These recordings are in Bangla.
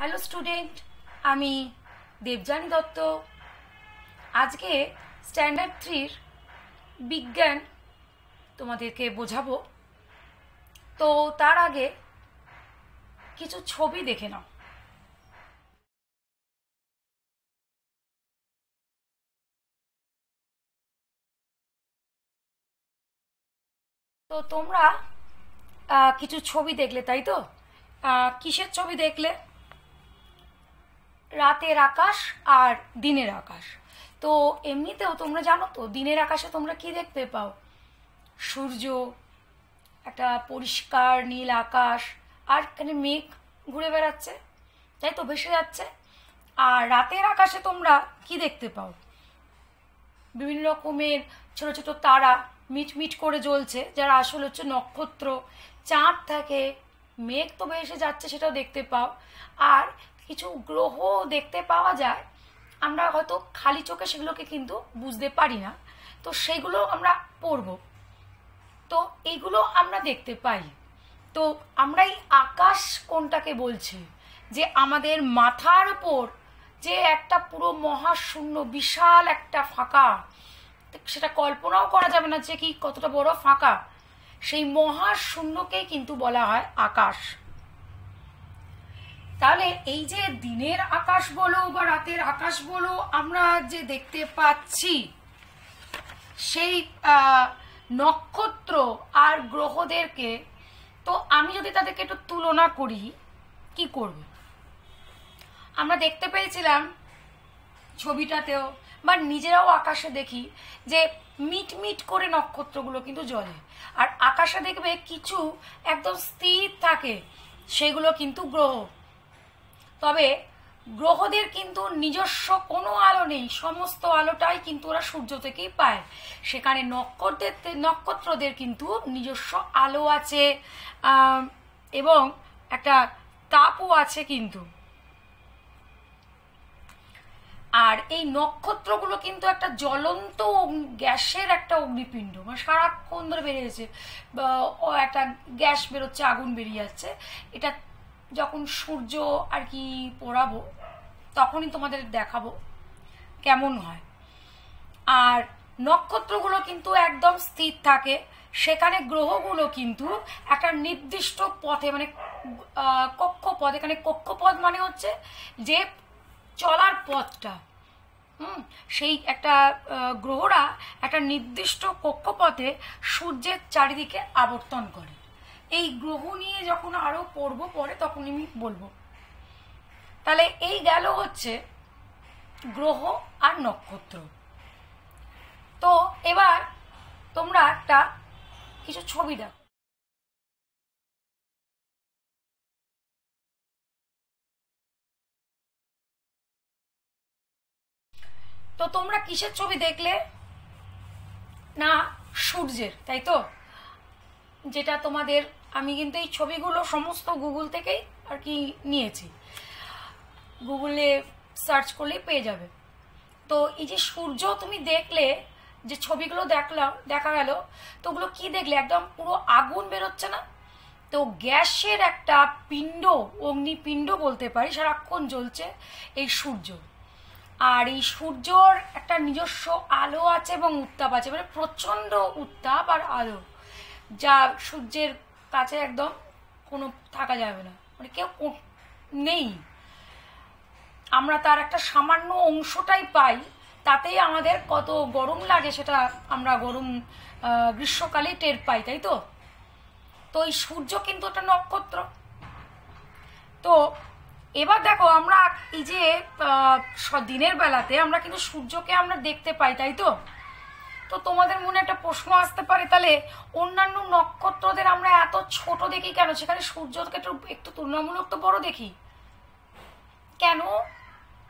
হ্যালো স্টুডেন্ট, আমি দেবযানী দত্ত। আজকে স্ট্যান্ডার্ড থ্রির বিজ্ঞান তোমাদেরকে বোঝাবো। তো তার আগে কিছু ছবি দেখে নাও। তো তোমরা কিছু ছবি দেখলে, তাই তো? কিসের ছবি দেখলে? রাতের আকাশ আর দিনের আকাশ। তো এমনিতেও তোমরা জানো তো, দিনের আকাশে তোমরা কি দেখতে পাও? সূর্য, একটা পরিষ্কার নীল আকাশ, আর এখানে মেঘ ঘুরে বেড়াচ্ছে, তাই তো ভেসে যাচ্ছে। আর রাতের আকাশে তোমরা কি দেখতে পাও? বিভিন্ন রকমের ছোট ছোট তারা মিট মিট করে জ্বলছে, যারা আসলে হচ্ছে নক্ষত্র। চাঁদ থাকে, মেঘ তো ভেসে যাচ্ছে, সেটাও দেখতে পাও। আর কিছু গ্রহ দেখতে পাওয়া যায়, আমরা হয়তো খালি চোখে সেগুলোকে কিন্তু বুঝতে পারি না। তো সেগুলো আমরা পড়ব। তো এইগুলো আমরা দেখতে পাই। তো আমরা এই আকাশ কোনটাকে বলছি? যে আমাদের মাথার উপর যে একটা পুরো মহাশূন্য বিশাল একটা ফাঁকা, সেটা কল্পনাও করা যাবে না যে কি কতটা বড় ফাঁকা। সেই মহাশূন্যকেই কিন্তু বলা হয় আকাশ। তাহলে এই যে দিনের আকাশ বলো বা রাতের আকাশ বলো, আমরা যে দেখতে পাচ্ছি, সেই নক্ষত্র আর গ্রহদেরকে, তো আমি যদি তাদেরকে একটু তুলনা করি, কি করবে? আমরা দেখতে পেয়েছিলাম ছবিটাতেও, বা নিজেরাও আকাশে দেখি, যে মিট মিট করে নক্ষত্রগুলো কিন্তু জ্বলে আর আকাশে দেখবে কিছু একদম স্থির থাকে, সেগুলো কিন্তু গ্রহ। তবে গ্রহদের কিন্তু নিজস্ব কোনো আলো নেই। সমস্ত আলোটাই কিন্তু ওরা সূর্য থেকেই পায়। সেখানে নক্ষত্রের নক্ষত্রদের কিন্তু নিজস্ব আলো আছে এবং একটা তাপও আছে কিন্তু। আর এই নক্ষত্রগুলো কিন্তু একটা জ্বলন্ত গ্যাসের একটা অগ্নিপিণ্ড। মানে সারাক্ষণ ধরে বেরিয়েছে একটা গ্যাস বেরোচ্ছে, আগুন বেরিয়ে যাচ্ছে। এটা যখন সূর্য আর কি পোড়াবো, তখনই তোমাদের দেখাবো কেমন হয়। আর নক্ষত্রগুলো কিন্তু একদম স্থির থাকে, সেখানে গ্রহগুলো কিন্তু একটা নির্দিষ্ট পথে মানে কক্ষপথ, এখানে কক্ষপথ মানে হচ্ছে যে চলার পথটা। হুম, সেই একটা গ্রহরা একটা নির্দিষ্ট কক্ষপথে সূর্যের চারিদিকে আবর্তন করে। এই গ্রহ নিয়ে যখন আরও পড়ব পরে তখন আমি বলব। তাহলে এই গেল হচ্ছে গ্রহ আর নক্ষত্র। তো এবার তোমরা একটা কিছু ছবি দেখো। তো তোমরা কিসের ছবি দেখলে? না, সূর্যের, তাই তো? যেটা তোমাদের আমি কিন্তু এই ছবিগুলো সমস্ত গুগল থেকেই আর কি নিয়েছি। গুগলে সার্চ করলেই পেয়ে যাবে। তো এই যে সূর্য তুমি দেখলে, যে ছবিগুলো দেখলাম দেখা গেল, তো ওগুলো কি দেখলে? একদম পুরো আগুন বেরোচ্ছে না? তো গ্যাসের একটা পিণ্ড, অগ্নিপিণ্ড বলতে পারি, সারাক্ষণ জ্বলছে এই সূর্য। আর এই সূর্যর একটা নিজস্ব আলো আছে এবং উত্তাপ আছে মানে প্রচণ্ড উত্তাপ আর আলো, যা সূর্যের কাছে একদম কোনো থাকা যাবে না। মানে কেউ নেই। আমরা তার একটা সামান্য অংশটাই পাই। তাতেই আমাদের কত গরম লাগে সেটা আমরা গরম আহ, গ্রীষ্মকালে টের পাই তাই তো? তো এই সূর্য কিন্তু একটা নক্ষত্র। তো এবার দেখো আমরা এই যে দিনের বেলাতে আমরা কিন্তু সূর্যকে আমরা দেখতে পাই তাই তো? তো তোমাদের মনে একটা প্রশ্ন আসতে পারে, তাহলে অন্যান্য নক্ষত্রদের আমরা এত ছোট দেখি কেন? সেখানে সূর্যকে একটু একটু তুলনামূলক তো বড় দেখি। কেন?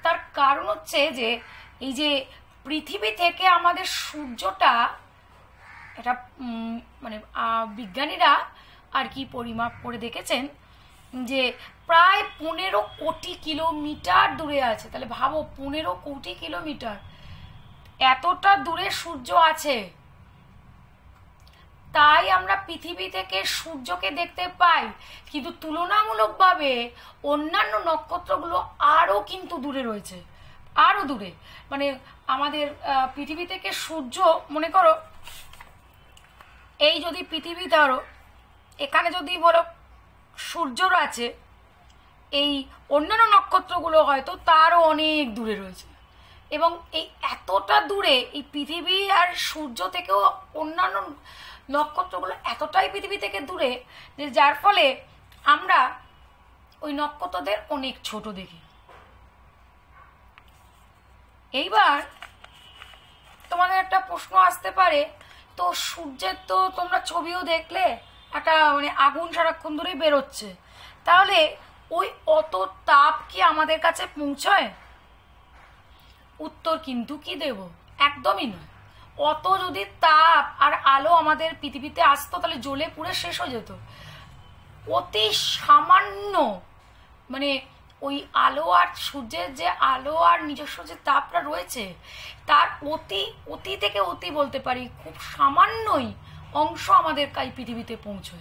তার কারণ হচ্ছে যে, এই যে পৃথিবী থেকে আমাদের সূর্যটা, এটা মানে বিজ্ঞানীরা আর কি পরিমাপ করে দেখেছেন যে প্রায় পনেরো কোটি কিলোমিটার দূরে আছে। তাহলে ভাবো, পনেরো কোটি কিলোমিটার। এতটা দূরে সূর্য আছে। তাই আমরা পৃথিবী থেকে সূর্যকে দেখতে পাই। কিন্তু তুলনামূলকভাবে অন্যান্য নক্ষত্রগুলো আরও কিন্তু দূরে রয়েছে। আরও দূরে। মানে আমাদের পৃথিবী থেকে সূর্য, মনে করো, এই যদি পৃথিবী ধরো, এখানে যদি বলো সূর্যর আছে, এই অন্যান্য নক্ষত্রগুলো হয়তো তারও অনেক দূরে রয়েছে। এবং এই এতটা দূরে এই পৃথিবী আর সূর্য থেকেও অন্যান্য নক্ষত্রগুলো এতটাই পৃথিবী থেকে দূরে যে যার ফলে আমরা ওই নক্ষত্রদের অনেক ছোট দেখি। এইবার তোমাদের একটা প্রশ্ন আসতে পারে, তো সূর্যের তো তোমরা ছবিও দেখলে একটা মানে আগুন সারাক্ষণ ধরেই বেরোচ্ছে। তাহলে ওই অত তাপ কি আমাদের কাছে পৌঁছয়? উত্তর কিন্তু কি দেব? একদমই নয়। অত যদি তাপ আর আলো আমাদের পৃথিবীতে আসতো, তাহলে জ্বলে পুড়ে শেষ হয়ে যেত। অতি সামান্য মানে ওই আলো আর সূর্যের যে আলো আর নিজস্ব যে তাপটা রয়েছে, তার অতি অতি থেকে অতি বলতে পারি, খুব সামান্যই অংশ আমাদের কাই পৃথিবীতে পৌঁছয়।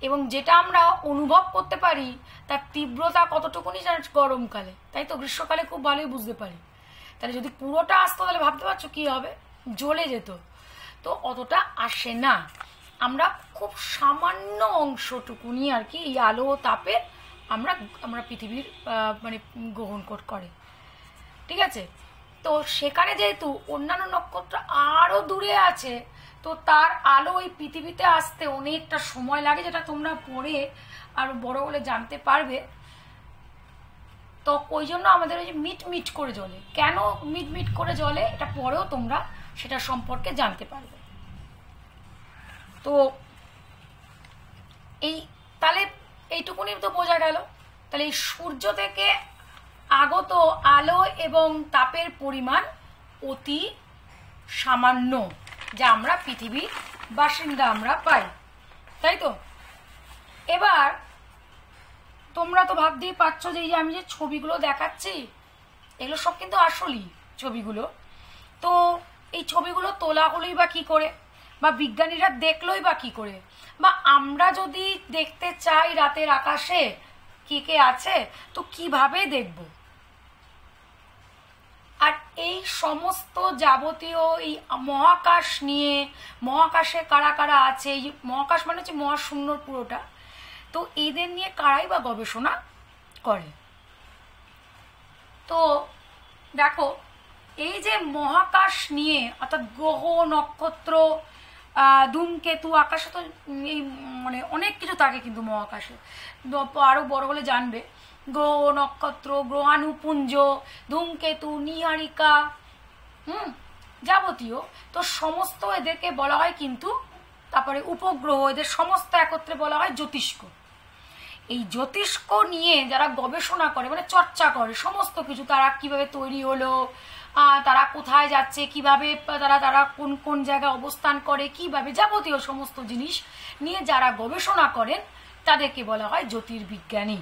এবং যেটা আমরা অনুভব করতে পারি, তার তীব্রতা কতটুকুনি গরমকালে? তাই তো? গ্রীষ্মকালে খুব ভালোই বুঝতে পারি। তাহলে যদি পুরোটা আসতো, তাহলে ভাবতে পারছ কি হবে? জ্বলে যেত। তো অতটা আসে না। আমরা খুব সামান্য অংশটুকুনি আর কি এই আলো ও আমরা আমরা পৃথিবীর মানে গ্রহণ করে ঠিক আছে? তো সেখানে যেহেতু অন্যান্য নক্ষত্র আরও দূরে আছে, তো তার আলো ওই পৃথিবীতে আসতে অনেকটা সময় লাগে, যেটা তোমরা পড়ে আর বড় বলে জানতে পারবে। তো ওই জন্য আমাদের ওই যে মিট মিট করে জ্বলে। কেন মিট মিট করে জ্বলে? এটা পরেও তোমরা সেটা সম্পর্কে জানতে পারবে। তো এই তাহলে এইটুকুনি তো বোঝা গেল। তাহলে এই সূর্য থেকে আগত আলো এবং তাপের পরিমাণ অতি সামান্য, যা আমরা পৃথিবীর বাসিন্দা আমরা পাই। তাই তো? এবার তোমরা তো ভাবতেই পারছ যে এই যে আমি যে ছবিগুলো দেখাচ্ছি, এগুলো সব কিন্তু আসলই ছবিগুলো। তো এই ছবিগুলো তোলা হলোই বা কি করে? বা বিজ্ঞানীরা দেখলোই বা কি করে? বা আমরা যদি দেখতে চাই রাতের আকাশে কে কে আছে, তো কীভাবে দেখব? আর এই সমস্ত যাবতীয় এই মহাকাশ নিয়ে, মহাকাশে কারা কারা আছে? এই মহাকাশ মানে হচ্ছে মহাশূন্য পুরোটা। তো এদের নিয়ে কারাই বা গবেষণা করে। তো দেখো, এই যে মহাকাশ নিয়ে, অর্থাৎ গ্রহ, নক্ষত্র ধূমকেতু, আকাশে তো এই মানে অনেক কিছু থাকে কিন্তু মহাকাশে। আরও বড় হলে জানবে। গ্রহ, নক্ষত্র, গ্রহাণুপুঞ্জ, ধূমকেতু, নিহারিকা, হুম, যাবতীয়। তো সমস্ত এদেরকে বলা হয় কিন্তু তারপরে উপগ্রহ, এদের সমস্ত একত্রে বলা হয় জ্যোতিষ্ক। এই জ্যোতিষ্ক নিয়ে যারা গবেষণা করে মানে চর্চা করে, সমস্ত কিছু, তারা কীভাবে তৈরি হলো তারা কোথায় যাচ্ছে, কীভাবে তারা তারা কোন কোন জায়গায় অবস্থান করে, কীভাবে যাবতীয় সমস্ত জিনিস নিয়ে যারা গবেষণা করেন, তাদেরকে বলা হয় জ্যোতির্বিজ্ঞানী।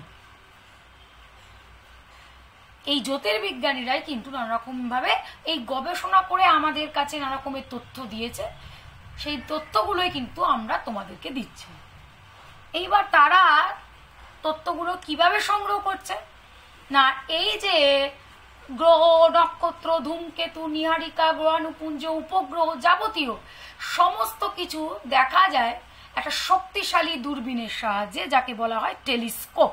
এই জ্যোতির্বিজ্ঞানীরাই কিন্তু নানা রকমভাবে এই গবেষণা করে আমাদের কাছে নানা রকমের তথ্য দিয়েছে। সেই তথ্যগুলোই কিন্তু আমরা তোমাদেরকে দিচ্ছি। এইবার তারা তথ্যগুলো কীভাবে সংগ্রহ করছে? না, এই যে গ্রহ, নক্ষত্র, ধূমকেতু, নিহারিকা, গ্রহাণুপুঞ্জ, উপগ্রহ যাবতীয় সমস্ত কিছু দেখা যায় একটা শক্তিশালী দূরবীনের সাহায্যে, যাকে বলা হয় টেলিস্কোপ।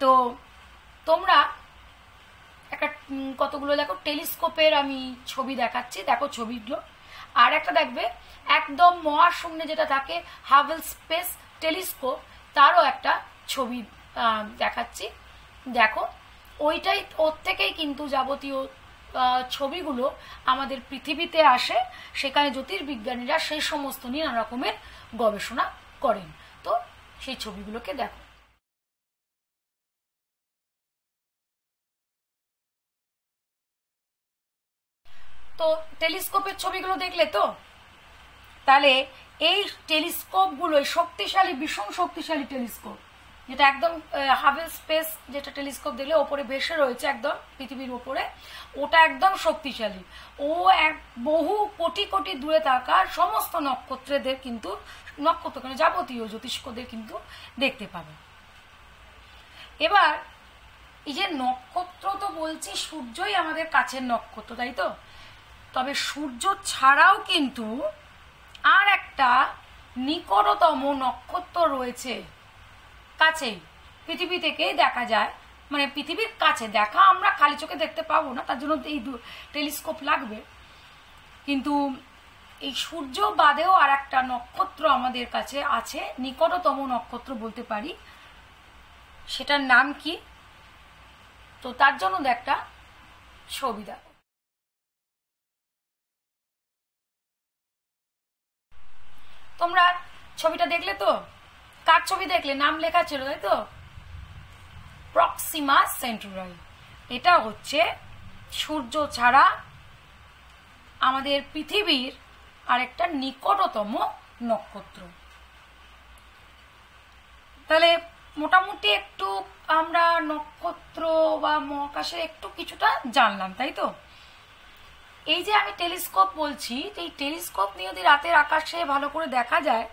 তো তোমরা একটা কতগুলো দেখো? টেলিস্কোপের আমি ছবি দেখাচ্ছি, দেখো ছবিগুলো। আর একটা দেখবে, একদম মহাশূন্যে যেটা থাকে হাভেল স্পেস টেলিস্কোপ তারও একটা ছবি দেখাচ্ছি। দেখো, ওইটাই ওর থেকেই কিন্তু যাবতীয় ছবিগুলো আমাদের পৃথিবীতে আসে, সেখানে জ্যোতির্বিজ্ঞানীরা সেই সমস্ত নিয়ে নানা রকমের গবেষণা করেন। তো সেই ছবিগুলোকে দেখো। তো টেলিস্কোপের ছবিগুলো দেখলে তো? তাহলে এই টেলিস্কোপগুলো শক্তিশালী, ভীষণ শক্তিশালী টেলিস্কোপ, যেটা একদম হাবেল স্পেস যেটা টেলিস্কোপ দেখলে ওপরে ভেসে রয়েছে একদম পৃথিবীর ওপরে, ওটা একদম শক্তিশালী। ও এক বহু কোটি কোটি দূরে থাকা সমস্ত নক্ষত্রদের কিন্তু, নক্ষত্র কেন যাবতীয় জ্যোতিষ্কদের কিন্তু দেখতে পাবে। এবার, এই যে নক্ষত্র তো বলছি, সূর্যই আমাদের কাছের নক্ষত্র, তাই তো? তবে সূর্য ছাড়াও কিন্তু আর একটা নিকটতম নক্ষত্র রয়েছে। কাছেই পৃথিবী থেকেই দেখা যায়। মানে পৃথিবীর কাছে দেখা আমরা খালি চোখে দেখতে পাবো না, তার জন্য এই টেলিস্কোপ লাগবে। কিন্তু এই সূর্য বাদেও আর একটা নক্ষত্র আমাদের কাছে আছে, নিকটতম নক্ষত্র বলতে পারি। সেটার নাম কি? তো তার জন্য একটা ছবি তোমরা ছবিটা দেখলে তো? কার ছবি দেখলে? নাম লেখা ছিল, তাই তো? প্রক্সিমা সেন্টুরাই এটা হচ্ছে সূর্য ছাড়া আমাদের পৃথিবীর আরেকটা নিকটতম নক্ষত্র। তাহলে মোটামুটি একটু আমরা নক্ষত্র বা মহাকাশে একটু কিছুটা জানলাম, তাই তো? এই যে আমি টেলিস্কোপ বলছি এই টেলিস্কোপ নিয়ে যদি রাতের আকাশে ভালো করে দেখা যায়,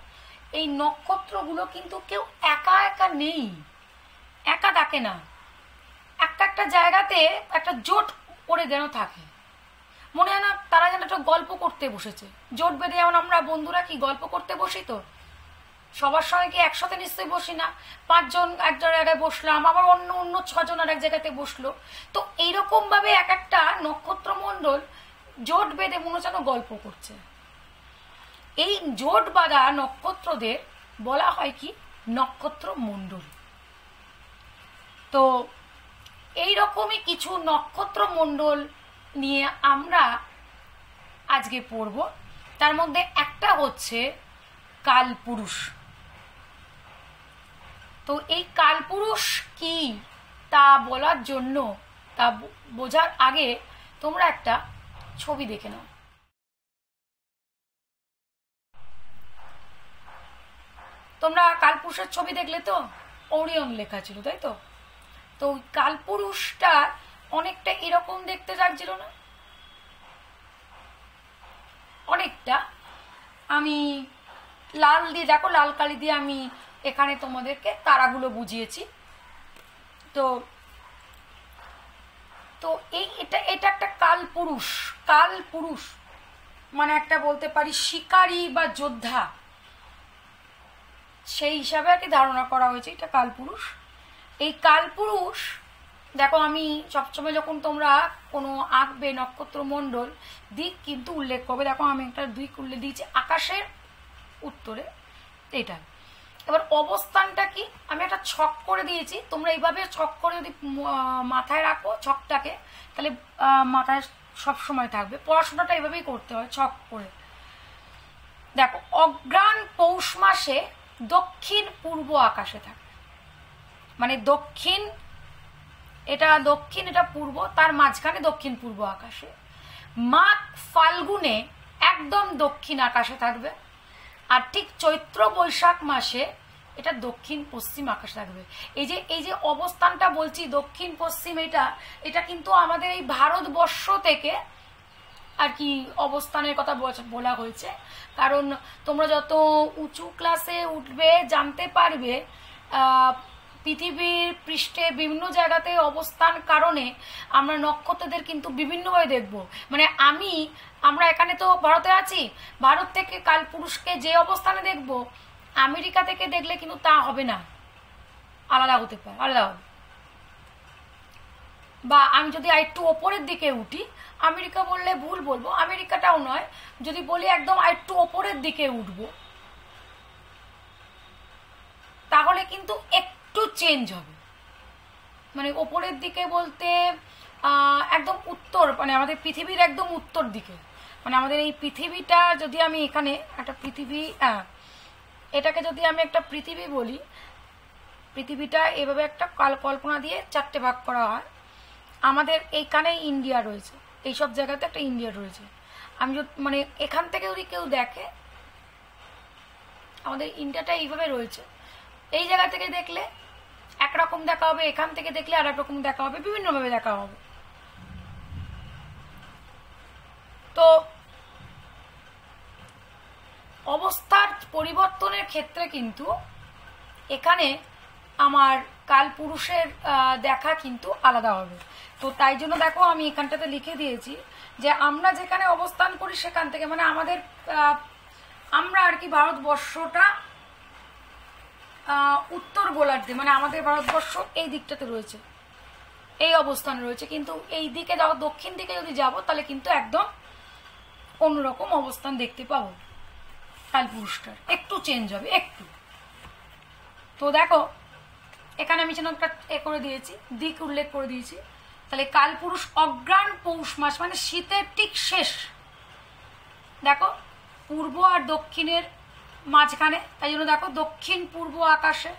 এই নক্ষত্রগুলো কিন্তু কেউ একা একা নেই। একা থাকে না। একটা একটা জায়গাতে একটা জোট করে যেন থাকে। মনে হয় না তারা যেন একটা গল্প করতে বসেছে। জোট বেঁধে যেমন আমরা বন্ধুরা কি গল্প করতে বসি তো? সবার সঙ্গে কি একসাথে নিশ্চয়ই বসি না? পাঁচজন এক জায়গায় বসলাম, আবার অন্য অন্য ছজন আর এক জায়গাতে বসল। তো এইরকমভাবে এক একটা নক্ষত্র মণ্ডল জোট বেঁধে মনে যেন গল্প করছে। এই জোট বাঁধা নক্ষত্রদের বলা হয় কি? নক্ষত্র মণ্ডল। তো এই রকমই কিছু নক্ষত্র মণ্ডল নিয়ে আমরা আজকে পড়ব। তার মধ্যে একটা হচ্ছে কালপুরুষ। তো এই কালপুরুষ কি তা বলার জন্য, তা বোঝার আগে তোমরা একটা ছবি দেখে নাও। তোমরা কালপুরুষের ছবি দেখলে তো? ওরিয়ন লেখা ছিল, তাই তো? তো ওই কালপুরুষটা অনেকটা এরকম দেখতে লাগছিল না? অনেকটা। আমি লাল দিয়ে, দেখো লাল কালি দিয়ে আমি এখানে তোমাদেরকে তারাগুলো বুঝিয়েছি। তো তো এই এটা এটা একটা কাল পুরুষ কাল পুরুষ মানে একটা বলতে পারি শিকারী বা যোদ্ধা। সেই হিসাবে আর কি ধারণা করা হয়েছে এটা কালপুরুষ। এই কালপুরুষ, দেখো আমি সবসময় যখন তোমরা কোনো আঁকবে নক্ষত্র, মণ্ডল দিক কিন্তু উল্লেখ করবে, দেখো আমি একটা দিক উল্লেখ দিয়েছি, আকাশের উত্তরে, এটা। এবার অবস্থানটা কি? আমি একটা ছক করে দিয়েছি। তোমরা এইভাবে ছক করে যদি মাথায় রাখো ছকটাকে, তাহলে মাথায় সব সময় থাকবে। পড়াশোনাটা এভাবেই করতে হয়, ছক করে। দেখো, অগ্রাণ পৌষ মাসে দক্ষিণ পূর্ব আকাশে থাকে। মানে দক্ষিণ, এটা দক্ষিণ, এটা পূর্ব, তার মাঝখানে দক্ষিণ পূর্ব আকাশে। মাঘ ফাল্গুনে একদম দক্ষিণ আকাশে থাকবে। আর ঠিক চৈত্র বৈশাখ মাসে এটা দক্ষিণ পশ্চিম আকাশ থাকবে। এই যে এই যে অবস্থানটা বলছি, দক্ষিণ পশ্চিম এটা এটা কিন্তু আমাদের এই ভারতবর্ষ থেকে আর কি অবস্থানের কথা বলা হয়েছে। কারণ তোমরা যত উঁচু ক্লাসে উঠবে, জানতে পারবে পৃথিবীর পৃষ্ঠে বিভিন্ন জায়গাতে অবস্থান কারণে আমরা নক্ষত্রদের কিন্তু বিভিন্নভাবে দেখব। মানে আমি, আমরা এখানে তো ভারতে আছি, ভারত থেকে কালপুরুষকে যে অবস্থানে দেখব, আমেরিকা থেকে দেখলে কিন্তু তা হবে না। আলাদা হতে পারে, আলাদা হবে। বা আমি যদি একটু ওপরের দিকে উঠি, আমেরিকা বললে ভুল বলব, আমেরিকাটাও নয়, যদি বলি একদম একটু ওপরের দিকে উঠব, তাহলে কিন্তু একটু চেঞ্জ হবে। মানে ওপরের দিকে বলতে একদম উত্তর মানে আমাদের পৃথিবীর একদম উত্তর দিকে। মানে আমাদের এই পৃথিবীটা যদি আমি এখানে একটা পৃথিবী এটাকে যদি আমি একটা পৃথিবী বলি, পৃথিবীটা এভাবে একটা কাল, কল্পনা দিয়ে চারটে ভাগ করা হয়। আমাদের এইখানে ইন্ডিয়া রয়েছে এই সব জায়গাতে একটা ইন্ডিয়া রয়েছে। আমি মানে এখান থেকে যদি কেউ দেখে, আমাদের ইন্ডিয়াটা এইভাবে রয়েছে। এই জায়গা থেকে দেখলে একরকম দেখা হবে, এখান থেকে দেখলে আর রকম দেখা হবে, বিভিন্নভাবে দেখা হবে। তো অবস্থার পরিবর্তনের ক্ষেত্রে কিন্তু এখানে আমার কাল পুরুষের দেখা কিন্তু আলাদা হবে। তো তাই জন্য দেখো আমি এখানটাতে লিখে দিয়েছি যে আমরা যেখানে অবস্থান করি সেখান থেকে মানে আমাদের আমরা আর কি ভারতবর্ষটা উত্তর গোলার্ধে মানে আমাদের ভারতবর্ষ এই দিকটাতে রয়েছে। এই অবস্থান রয়েছে, কিন্তু এই দিকে যাওয়া, দক্ষিণ দিকে যদি যাব, তাহলে কিন্তু একদম অন্যরকম অবস্থান দেখতে পাবো। কালপুরুষটার একটু চেঞ্জ হবে, একটু। তো দেখো, এখানে আমি যেন একটা এ করে দিয়েছি, দিক উল্লেখ করে দিয়েছি। তাহলে কালপুরুষ অগ্রাণ পৌষ মাস মানে শীতের ঠিক শেষ। দেখো, পূর্ব আর দক্ষিণের মাঝখানে, তাই জন্য দেখো দক্ষিণ পূর্ব আকাশে,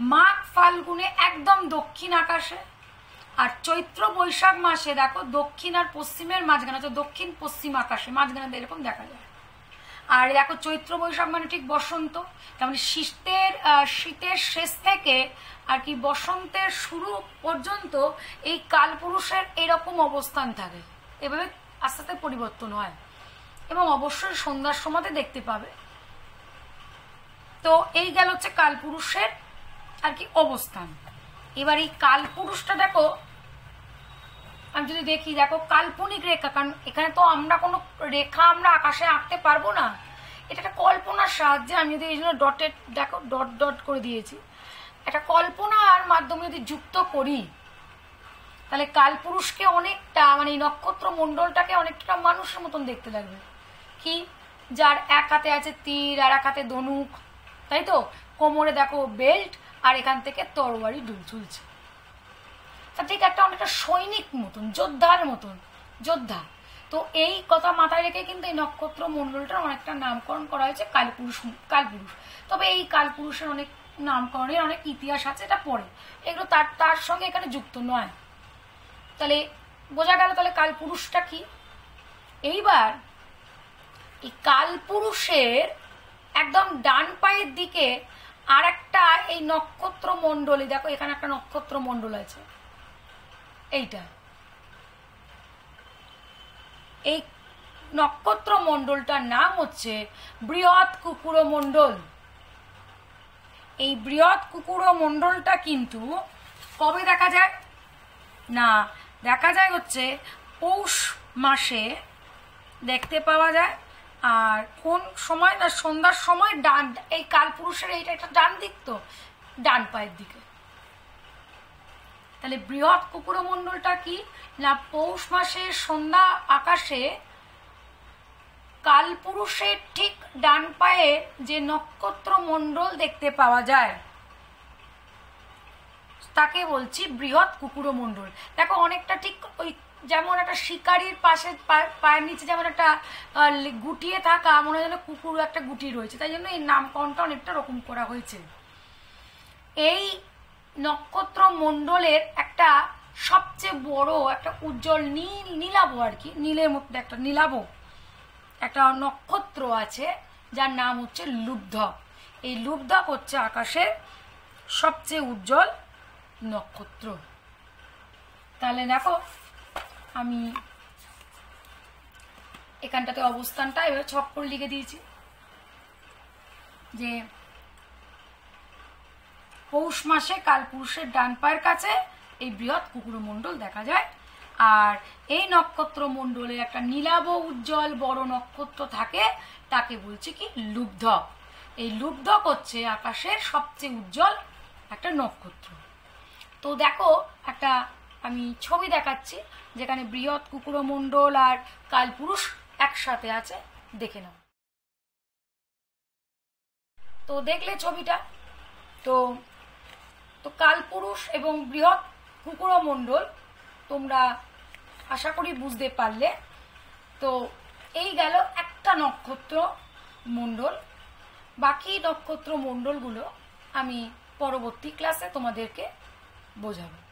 মাঘ ফাল্গুনে একদম দক্ষিণ আকাশে, আর চৈত্র বৈশাখ মাসে দেখো দক্ষিণ আর পশ্চিমের মাঝখানে, অর্থাৎ দক্ষিণ পশ্চিম আকাশে মাঝখানে এরকম দেখা যায়। আর দেখো চৈত্র বৈশাখ মানে ঠিক বসন্ত, তার মানে শীতের শীতের শেষ থেকে আর কি বসন্তের শুরু পর্যন্ত এই কালপুরুষের এরকম অবস্থান থাকে। এভাবে আস্তে আস্তে পরিবর্তন হয়। এবং অবশ্যই সন্ধ্যার সময়তে দেখতে পাবে। তো এই গেল হচ্ছে কালপুরুষের আর কি অবস্থান। এবার এই কালপুরুষটা দেখো, আমি যদি দেখি, দেখো কাল্পনিক রেখা, কারণ এখানে তো আমরা কোনো রেখা আমরা আকাশে আঁকতে পারব না। এটা একটা কল্পনার সাহায্যে আমি যদি এই জন্য ডটেড দেখো ডট ডট করে দিয়েছি। একটা কল্পনার মাধ্যমে যদি যুক্ত করি, তাহলে কালপুরুষকে অনেকটা মানে এই নক্ষত্র মণ্ডলটাকে অনেকটা মানুষের মতন দেখতে লাগবে। কি? যার এক হাতে আছে তীর, আর এক হাতে ধনুক তাই তো? কোমরে দেখো বেল্ট আর এখান থেকে তরবারি ডুল ঝুলছে। তার ঠিক একটা অনেকটা সৈনিক মতন, যোদ্ধার মতন, যোদ্ধা। তো এই কথা মাথায় রেখে কিন্তু এই নক্ষত্র মণ্ডলটার অনেকটা নামকরণ করা হয়েছে কালপুরুষ কালপুরুষ। তবে এই কালপুরুষের অনেক নামকরণের অনেক ইতিহাস আছে, এটা পড়ে এগুলো তার তার সঙ্গে এখানে যুক্ত নয়। তাহলে বোঝা গেল তাহলে কালপুরুষটা কি? এইবার এই কালপুরুষের একদম ডান পায়ের দিকে আর একটা এই নক্ষত্র মণ্ডলী। দেখো, এখানে একটা নক্ষত্র মণ্ডল আছে। এইটা। এই নক্ষত্র মণ্ডলটার নাম হচ্ছে বৃহৎ কুকুর মণ্ডল। এই বৃহৎ কুকুর মণ্ডলটা কিন্তু কবে দেখা যায়? না, দেখা যায় হচ্ছে পৌষ মাসে। দেখতে পাওয়া যায় আর কোন সময় না সন্ধ্যার সময় ডান, এই কালপুরুষের এইটা একটা ডান দিক তো, ডান পায়ের দিকে। তাহলে বৃহৎ কুকুরমণ্ডলটা কি? না পৌষ মাসের সন্ধ্যা আকাশে কালপুরুষের ঠিক ডান পায়ে যে নক্ষত্র মণ্ডল দেখতে পাওয়া যায়, তাকে বলছি বৃহৎ কুকুরমণ্ডল। দেখো, অনেকটা ঠিক ওই যেমন একটা শিকারির পাশে পায়ের নিচে যেমন একটা গুটিয়ে থাকা, মনে হয় যেন কুকুর একটা গুটি রয়েছে। তাই জন্য এই নামকরণটা অনেকটা রকম করা হয়েছে। এই নক্ষত্র মণ্ডলের একটা সবচেয়ে বড়, একটা উজ্জ্বল নীল, নীলাভ আর কি, নীলের মধ্যে একটা নীলাভ একটা নক্ষত্র আছে, যার নাম হচ্ছে লুব্ধক এই লুব্ধক হচ্ছে আকাশের সবচেয়ে উজ্জ্বল নক্ষত্র। তাহলে দেখো আমি এখানটাতে অবস্থানটা এবার ছক লিখে দিয়েছি। যে পৌষ মাসে কালপুরুষের ডান পায়ের কাছে এই বৃহৎ কুকুরমণ্ডল দেখা যায়। আর এই নক্ষত্র মণ্ডলে একটা নীলাভ উজ্জ্বল বড় নক্ষত্র থাকে, তাকে বলছে কি লুব্ধক এই লুব্ধক হচ্ছে আকাশের সবচেয়ে উজ্জ্বল একটা নক্ষত্র। তো দেখো, একটা আমি ছবি দেখাচ্ছি, যেখানে বৃহৎ কুকুর কুকুরমণ্ডল আর কালপুরুষ একসাথে আছে, দেখে নাও। তো দেখলে ছবিটা? তো তো কালপুরুষ এবং বৃহৎ কুকুর কুকুরমণ্ডল, তোমরা আশা করি বুঝতে পারলে। তো এই গেল একটা নক্ষত্র মণ্ডল। বাকি নক্ষত্র মণ্ডলগুলো আমি পরবর্তী ক্লাসে তোমাদেরকে বোঝাবো।